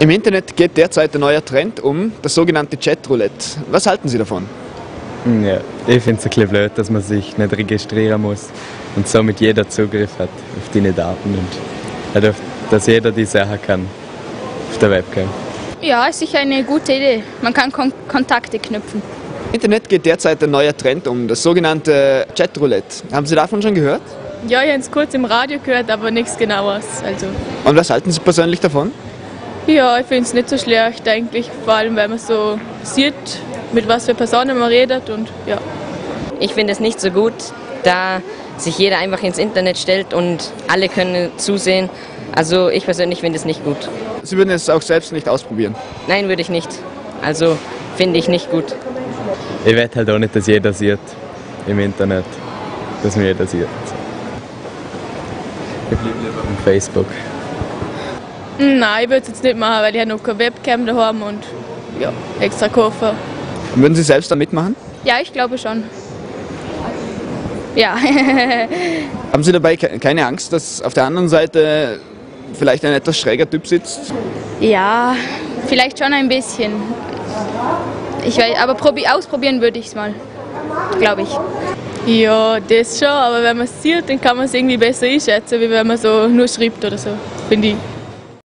Im Internet geht derzeit ein neuer Trend um, das sogenannte Chatroulette. Was halten Sie davon? Ja, ich finde es ein bisschen blöd, dass man sich nicht registrieren muss und somit jeder Zugriff hat auf deine Daten und dass jeder die Sachen kann auf der Webcam. Ja, ist sicher eine gute Idee. Man kann Kon Kontakte knüpfen. Im Internet geht derzeit ein neuer Trend um, das sogenannte Chatroulette. Haben Sie davon schon gehört? Ja, ich habe es kurz im Radio gehört, aber nichts Genaues. Also. Und was halten Sie persönlich davon? Ja, ich finde es nicht so schlecht eigentlich, vor allem weil man so sieht, mit was für Personen man redet und ja. Ich finde es nicht so gut, da sich jeder einfach ins Internet stellt und alle können zusehen. Also ich persönlich finde es nicht gut. Sie würden es auch selbst nicht ausprobieren? Nein, würde ich nicht. Also finde ich nicht gut. Ich werde halt auch nicht, dass jeder sieht im Internet, dass mir jeder sieht. Ich bleibe lieber auf Facebook. Nein, ich würde es jetzt nicht machen, weil ich noch keine Webcam daheim und ja, extra kaufen. Und würden Sie selbst da mitmachen? Ja, ich glaube schon. Ja. Haben Sie dabei keine Angst, dass auf der anderen Seite vielleicht ein etwas schräger Typ sitzt? Ja, vielleicht schon ein bisschen. Ich weiß, aber ausprobieren würde ich es mal, glaube ich. Ja, das schon, aber wenn man es sieht, dann kann man es irgendwie besser einschätzen, wie wenn man so nur schreibt oder so, finde ich.